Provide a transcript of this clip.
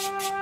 Bye.